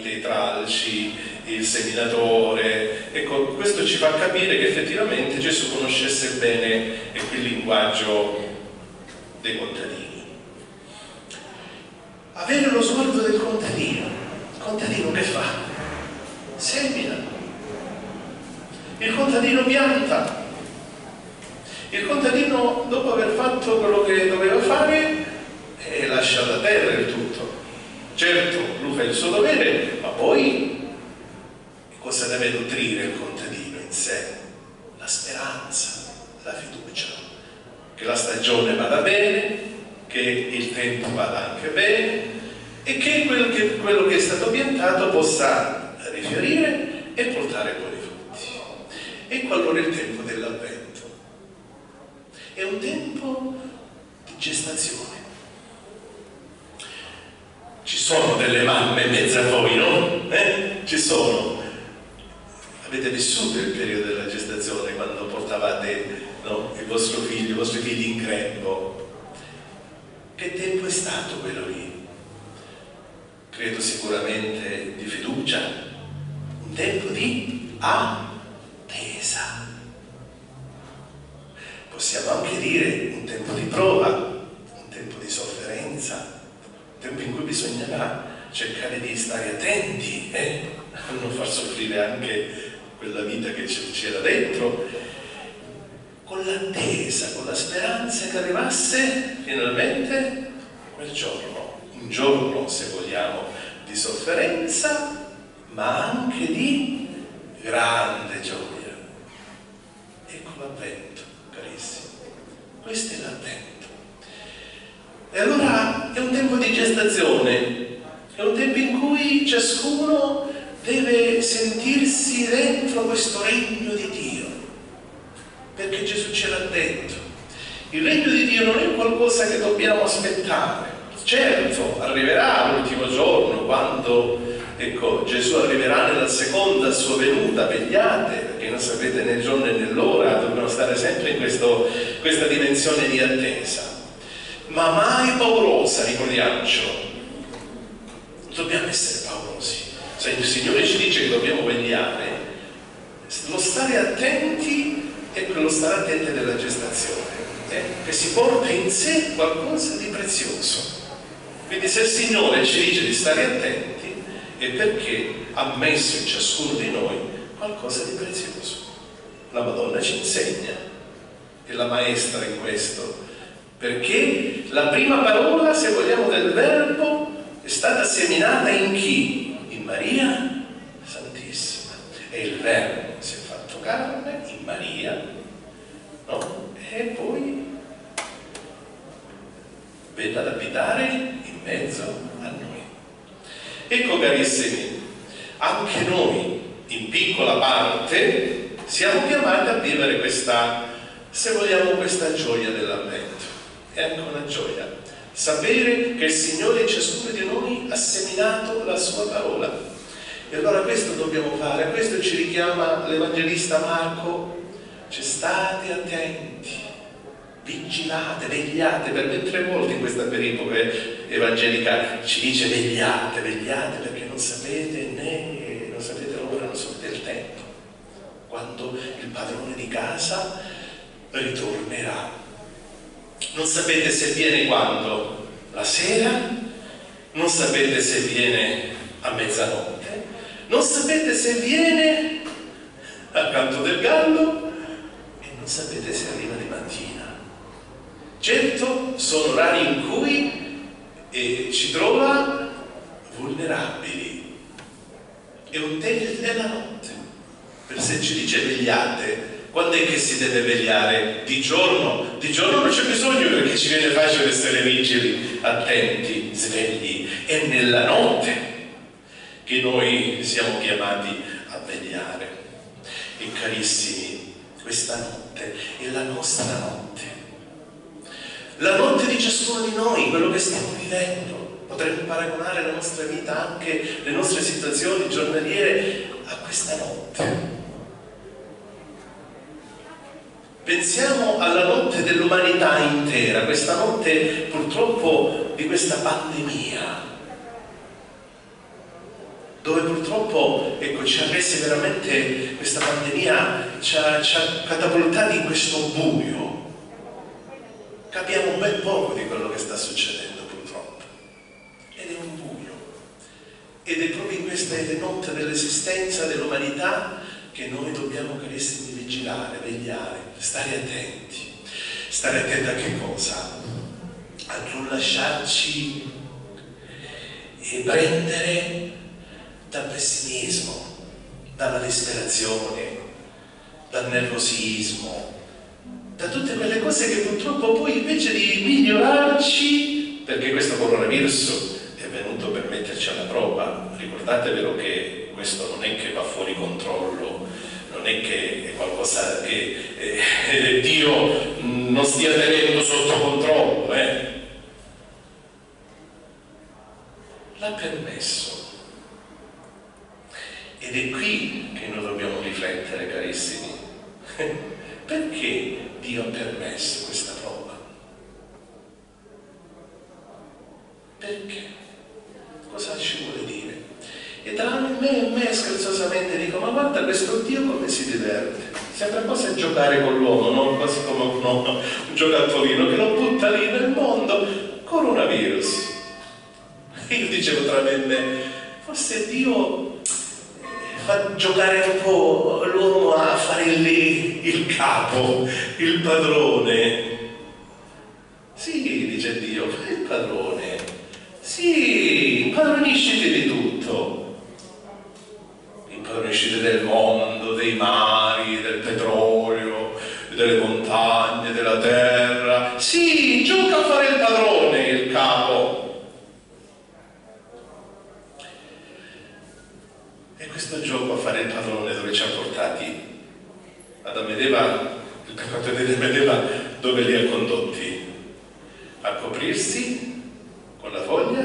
i tralci, il seminatore. Ecco, questo ci fa capire che effettivamente Gesù conoscesse bene quel linguaggio dei contadini. Avere lo sguardo del contadino. Il contadino che fa? Semina. Il contadino pianta. Il contadino, dopo aver fatto quello che doveva fare, eh, lascia da terra il tutto. Certo, lui fa il suo dovere, ma poi cosa deve nutrire il contadino in sé? La speranza, la fiducia, che la stagione vada bene, che il tempo vada anche bene e che quello che, quello che è stato piantato possa rifiorire e portare buoni frutti. Ecco allora il tempo dell'avvento. È un tempo di gestazione ci sono delle mamme in mezzo a voi, no? Eh? Ci sono. Avete vissuto il periodo della gestazione quando portavate no, il vostro figlio, i vostri figli in grembo. Che tempo è stato quello lì? Credo sicuramente di fiducia, un tempo di attesa. Possiamo anche dire un tempo di prova, un tempo di sofferenza, tempo in cui bisognerà cercare di stare attenti eh? non far soffrire anche quella vita che c'era dentro, con l'attesa, con la speranza che arrivasse finalmente quel giorno, un giorno se vogliamo di sofferenza, ma anche di grande gioia. Ecco l'avvento, carissimi, questo è l'avvento. E allora è un tempo di gestazione, è un tempo in cui ciascuno deve sentirsi dentro questo regno di Dio, perché Gesù ce l'ha detto. Il regno di Dio non è qualcosa che dobbiamo aspettare. Certo, arriverà l'ultimo giorno quando ecco, Gesù arriverà nella seconda sua venuta, vegliate, perché non sapete né il giorno né l'ora, dobbiamo stare sempre in questo, questa dimensione di attesa ma mai paurosa, ricordiamocelo. Dobbiamo essere paurosi. Se il Signore ci dice che dobbiamo vegliare, lo stare attenti è quello stare attenti della gestazione, eh? che si porta in sé qualcosa di prezioso. Quindi se il Signore ci dice di stare attenti è perché ha messo in ciascuno di noi qualcosa di prezioso. La Madonna ci insegna, è la maestra in questo, perché la prima parola, se vogliamo, del verbo è stata seminata in chi? In Maria Santissima. E il verbo si è fatto carne in Maria, no? E poi venne ad abitare in mezzo a noi. Ecco carissimi, anche noi in piccola parte siamo chiamati a vivere questa, se vogliamo, questa gioia dell'avvento è anche una gioia. Sapere che il Signore in ciascuno di noi ha seminato la sua parola. E allora questo dobbiamo fare, a questo ci richiama l'Evangelista Marco, cioè state attenti, vigilate, vegliate, per ben tre volte in questa pericope evangelica ci dice vegliate, vegliate perché non sapete né, non sapete l'ora, non sapete il tempo, quando il padrone di casa ritornerà non sapete se viene quando? La sera? Non sapete se viene a mezzanotte? Non sapete se viene al canto del gallo? E non sapete se arriva di mattina. Certo, sono orari in cui eh, ci trova vulnerabili. È un tempo della notte. Per se ci dice vegliate, quando è che si deve vegliare? Di giorno? Di giorno non c'è bisogno perché ci viene facile essere vigili, attenti, svegli. È nella notte che noi siamo chiamati a vegliare. E carissimi, questa notte è la nostra notte. La notte di ciascuno di noi, quello che stiamo vivendo. Potremmo paragonare la nostra vita, anche le nostre situazioni giornaliere a questa notte Pensiamo alla notte dell'umanità intera, questa notte purtroppo di questa pandemia, dove purtroppo ecco, ci ha resi veramente, questa pandemia ci ha, ci ha catapultati in questo buio. Capiamo ben poco di quello che sta succedendo purtroppo. Ed è un buio. Ed è proprio in queste notte dell'esistenza dell'umanità che noi dobbiamo, carissimi, vigilare, vegliare, stare attenti. Stare attenti a che cosa? A non lasciarci prendere dal pessimismo, dalla disperazione, dal nervosismo, da tutte quelle cose che purtroppo poi invece di migliorarci, perché questo coronavirus è venuto per metterci alla prova, ricordatevelo che questo non è che va fuori controllo, non è che è qualcosa che eh, Dio non stia tenendo sotto controllo, eh? l'ha permesso. Ed è qui che noi dobbiamo riflettere, carissimi. Perché Dio ha permesso questa prova? Perché? Cosa ci vuole dire? E tra me e me scherzosamente dico, ma guarda questo Dio come si diverte. Sembra quasi a giocare con l'uomo, no? quasi come uno, un giocattolino che lo butta lì nel mondo. Coronavirus. Io dicevo tra me e me, forse Dio fa giocare un po' l'uomo a fare lì il capo, il padrone. Sì, dice Dio, fai il padrone. Sì, impadronisciti di tutto. Impadronisciti del mondo, dei mari, del petrolio, delle montagne, della terra. Sì, gioca a fare il padrone, il capo. E questo gioco a fare il padrone dove ci ha portati? Adamo ed Eva, il peccato di Adamo ed Eva dove li ha condotti? A coprirsi con la foglia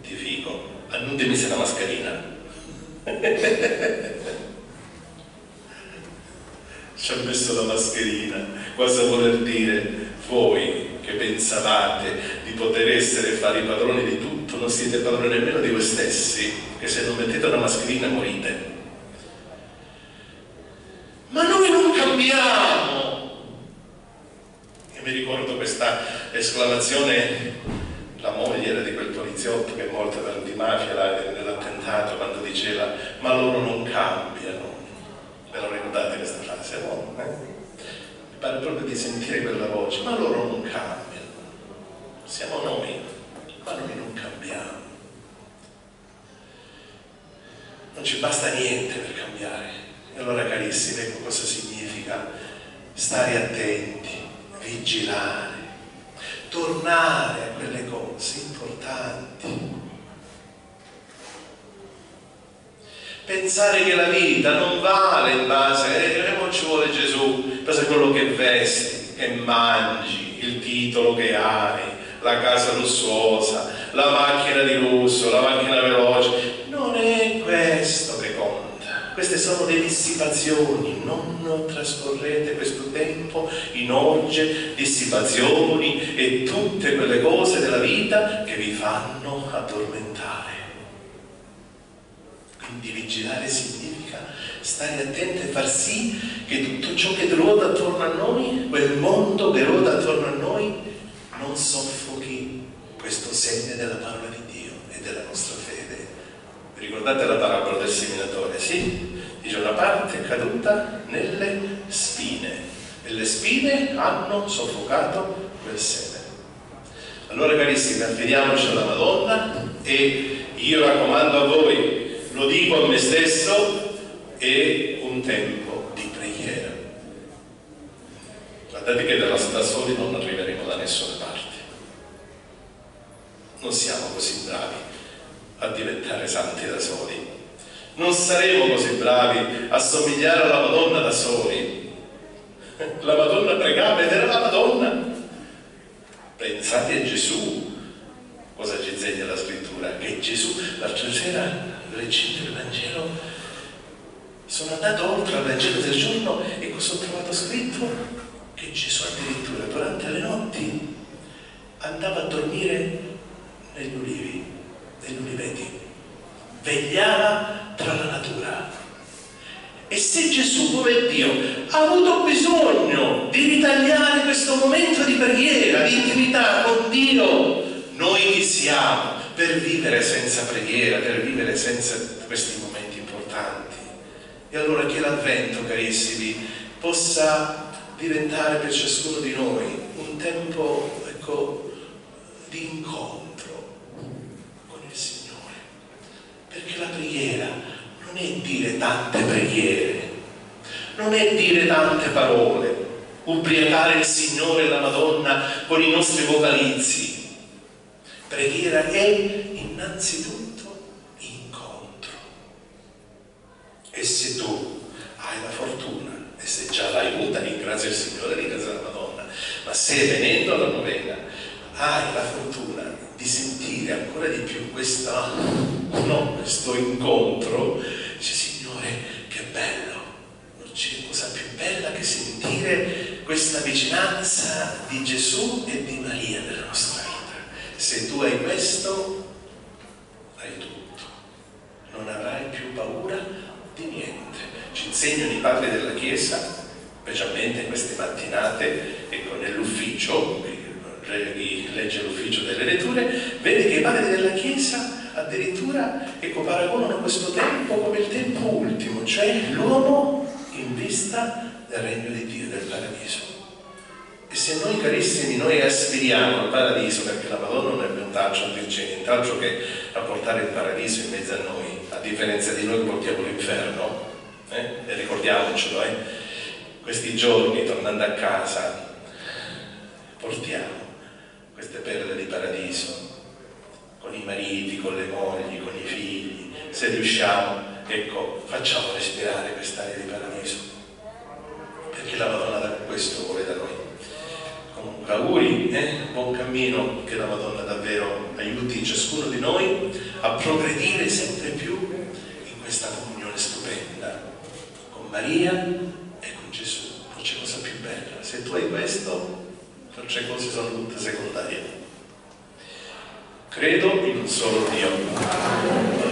di fico. A non la mascherina. ci ha messo la mascherina, cosa voler dire? Voi che pensavate di poter essere e fare i padroni di tutto, non siete padroni nemmeno di voi stessi, che se non mettete una mascherina morite. Ma noi non cambiamo! E mi ricordo questa esclamazione, la moglie era di quel poliziotto che è morto dall'antimafia nell'attentato, quando diceva, ma loro non cambiano. Ve lo ricordate questa frase? No? Eh? pare proprio di sentire quella voce, ma loro non cambiano, siamo noi, ma noi non cambiamo. Non ci basta niente per cambiare. E allora carissimi, ecco cosa significa stare attenti, vigilare, tornare a quelle cose importanti. Pensare che la vita non vale in base, eh, non ci vuole Gesù, pensa a quello che vesti, che mangi, il titolo che hai, la casa lussuosa, la macchina di lusso, la macchina veloce. Non è questo. Queste sono le dissipazioni, non trascorrete questo tempo in orge, dissipazioni e tutte quelle cose della vita che vi fanno addormentare. Quindi vigilare significa stare attenti e far sì che tutto ciò che ruota attorno a noi, quel mondo che ruota attorno a noi, non soffochi questo segno della parola di Dio e della nostra fede. Ricordate la parabola del seminatore? Sì? Dice una parte è caduta nelle spine e le spine hanno soffocato quel seme. Allora carissimi, affidiamoci alla Madonna e io raccomando a voi, lo dico a me stesso, è un tempo di preghiera. Guardate che da, soli non arriveremo da nessuna parte. Non siamo così bravi a diventare santi da soli. Non saremo così bravi a somigliare alla Madonna da soli. La Madonna pregava ed era la Madonna. Pensate a Gesù. Cosa ci insegna la scrittura? Che Gesù, l'altra sera, leggendo il Vangelo, sono andato oltre al Vangelo del giorno e cosa ho trovato scritto? Che Gesù addirittura durante le notti andava a dormire negli ulivi, negli uliveti. vegliava tra la natura. E se Gesù, come Dio, ha avuto bisogno di ritagliare questo momento di preghiera, di intimità con Dio, noi chi siamo per vivere senza preghiera, per vivere senza questi momenti importanti? E allora che l'Avvento, carissimi, possa diventare per ciascuno di noi un tempo, ecco, di incontro con il Signore. Perché la preghiera non è dire tante preghiere, non è dire tante parole, ubriacare il Signore e la Madonna con i nostri vocalizzi. Preghiera è innanzitutto incontro. E se tu hai la fortuna, e se già l'hai avuta, ringrazia il Signore, ringrazia la Madonna, ma se venendo alla novena hai la fortuna di sentire ancora di più questa, no, questo incontro, dice Signore, che bello, non c'è cosa più bella che sentire questa vicinanza di Gesù e di Maria nella nostra vita. Se tu hai questo, hai tutto, non avrai più paura di niente. Ci insegnano i padri della Chiesa, specialmente in queste mattinate, ecco, nell'ufficio, chi legge l'ufficio delle letture, vede che i padri della Chiesa addirittura ecco, paragonano questo tempo come il tempo ultimo, cioè l'uomo in vista del regno di Dio, del paradiso. E se noi carissimi, noi aspiriamo al paradiso, perché la Madonna non ebbe un taccio a dirci nient'altro che a portare il paradiso in mezzo a noi, a differenza di noi che portiamo l'inferno, eh? e ricordiamocelo, eh? questi giorni tornando a casa portiamo queste perle di paradiso, con i mariti, con le mogli, con i figli, se riusciamo, ecco, facciamo respirare quest'aria di paradiso, perché la Madonna questo vuole da noi. Comunque auguri, eh? buon cammino, che la Madonna davvero aiuti ciascuno di noi a progredire sempre più in questa comunione stupenda con Maria e con Gesù. Non c'è cosa più bella. Se tu hai questo, c'è cose sono tutte secondarie. Credo in un solo Dio.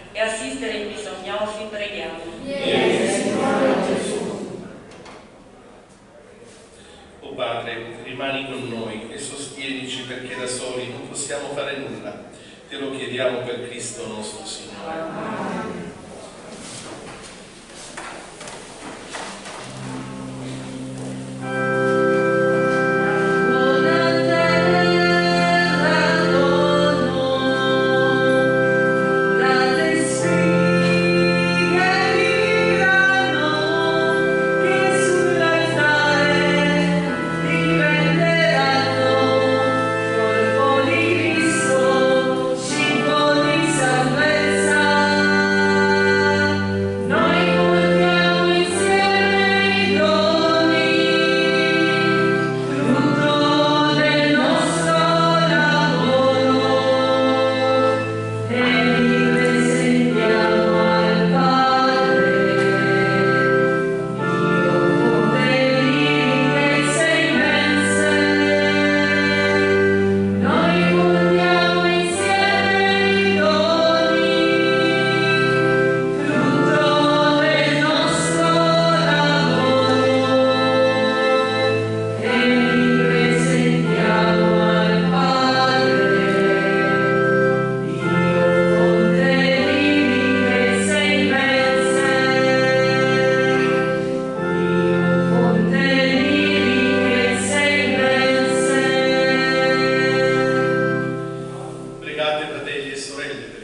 e assistere i bisognosi, oh, preghiamo. Vieni, Signore Gesù. O Padre, rimani con noi e sostienici perché da soli non possiamo fare nulla. Te lo chiediamo per Cristo nostro Signore. Amen.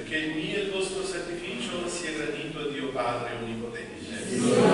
perché il mio e il vostro sacrificio sia gradito a Dio Padre Onnipotente.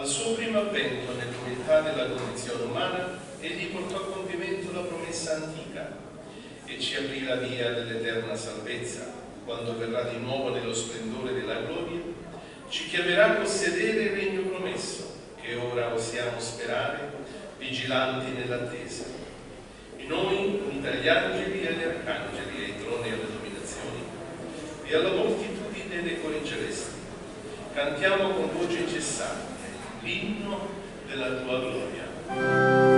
Al suo primo avvento nell'unità della condizione umana, egli portò a compimento la promessa antica e ci aprì la via dell'eterna salvezza, quando verrà di nuovo nello splendore della gloria, ci chiamerà a possedere il regno promesso, che ora osiamo sperare, vigilanti nell'attesa. E noi, uniti agli angeli e agli arcangeli, ai troni e alle dominazioni, e alla moltitudine dei cori celesti, cantiamo con voce incessante, digno de la tua gloria.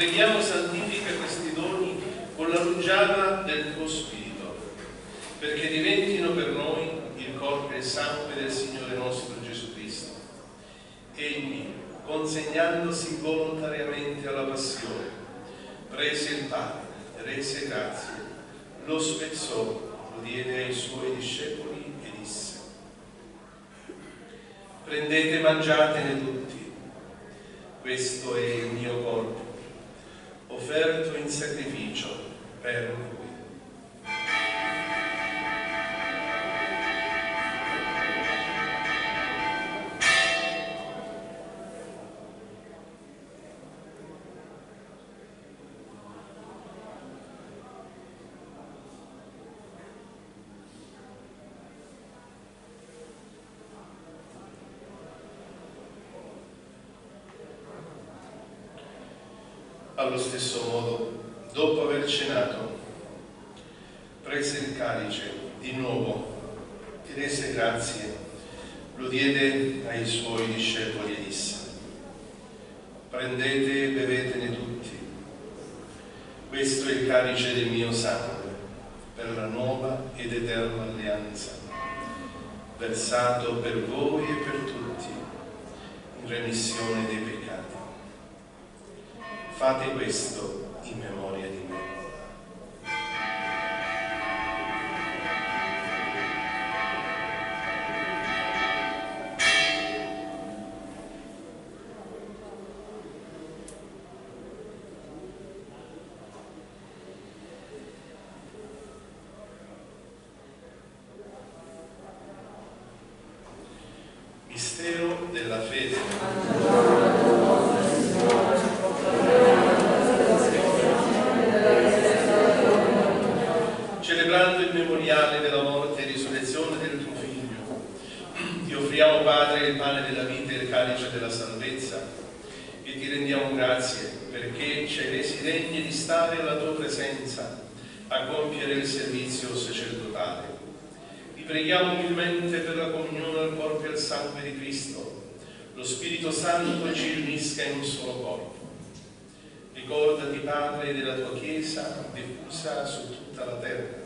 Preghiamo santifica questi doni con la rugiada del tuo Spirito, perché diventino per noi il corpo e il sangue del Signore nostro Gesù Cristo. Egli, consegnandosi volontariamente alla passione, prese il pane, rese grazie, lo spezzò, lo diede ai suoi discepoli e disse Prendete e mangiatene tutti, questo è il mio corpo offerto in sacrificio per voi. Allo stesso modo, dopo aver cenato, prese il calice di nuovo, ti rese grazie, lo diede ai suoi discepoli e disse, prendete e bevetene tutti, questo è il calice del mio sangue, per la nuova ed eterna alleanza, versato per voi e per tutti, in remissione dei peccati. Fate questo in memoria di me. Mistero della fede. Celebrando il memoriale della morte e risurrezione del tuo Figlio, ti offriamo Padre il pane della vita e il calice della salvezza e ti rendiamo grazie perché ci hai resi degni di stare alla tua presenza a compiere il servizio sacerdotale. Ti preghiamo umilmente per la comunione al corpo e al sangue di Cristo. Lo Spirito Santo ci riunisca in un solo corpo. Ricordati, Padre, della tua Chiesa diffusa su tutta la terra.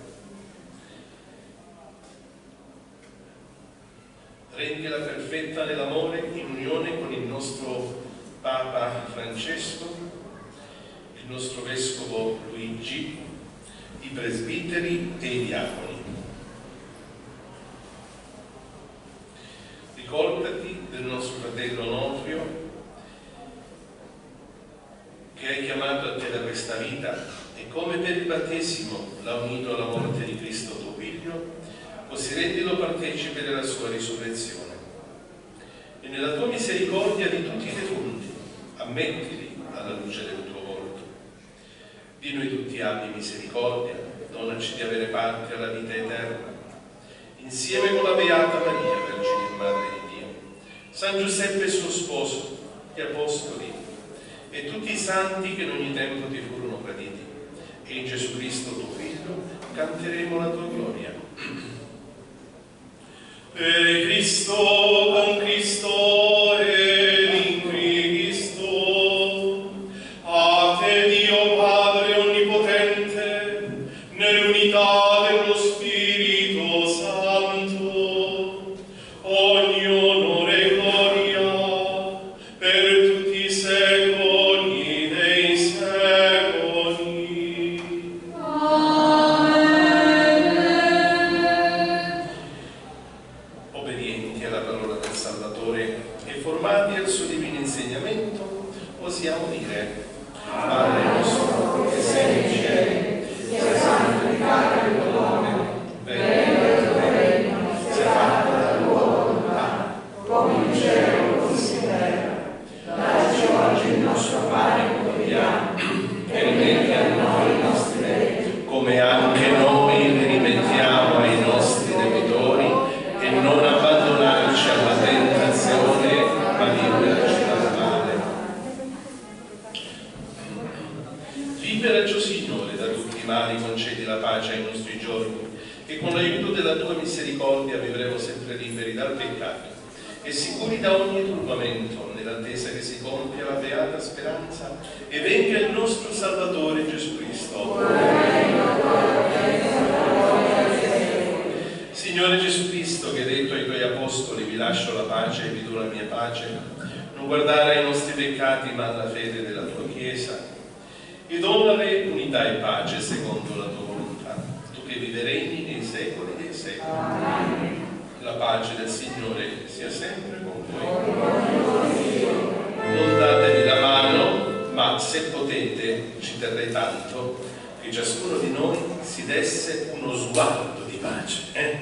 Rendila perfetta nell'amore in unione con il nostro Papa Francesco, il nostro Vescovo Luigi, i presbiteri e i diavoli. Ricordati del nostro fratello Onofrio che hai chiamato a te da questa vita e come per il battesimo l'ha unito alla morte di Cristo tuo Figlio, così rendilo partecipe della sua risurrezione. E nella tua misericordia di tutti i defunti, ammettili alla luce del tuo volto. Di noi tutti abbi misericordia, donaci di avere parte alla vita eterna, insieme con la Beata Maria, Vergine Madre di Dio, San Giuseppe suo sposo, gli Apostoli e tutti i santi che in ogni tempo ti furono graditi. E in Gesù Cristo tuo Figlio canteremo la tua gloria. E Cristo con Cristo si desse uno sguardo di pace. Eh?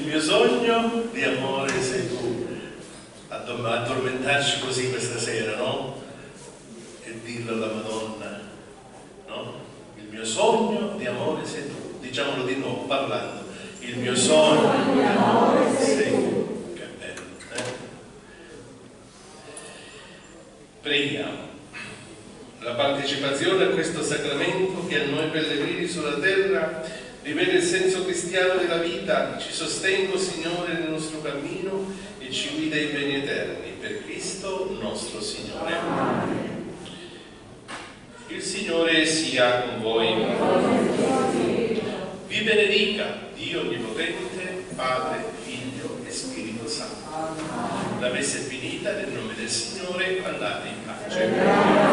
Il mio sogno di amore sei tu. Addormentarci così questa sera, no? E dirlo alla Madonna, no? Il mio sogno di amore sei tu. Diciamolo di nuovo, parlando. Il mio sogno di amore sei tu. Che bello, eh? Preghiamo la partecipazione a questo sacramento che a noi pellegrini sulla terra rivela il senso cristiano della vita, ci sostengo Signore nel nostro cammino e ci guida ai beni eterni, per Cristo nostro Signore. Il Signore sia con voi. Vi benedica Dio Onnipotente, Padre, Figlio e Spirito Santo. La messa è finita, nel nome del Signore andate in pace.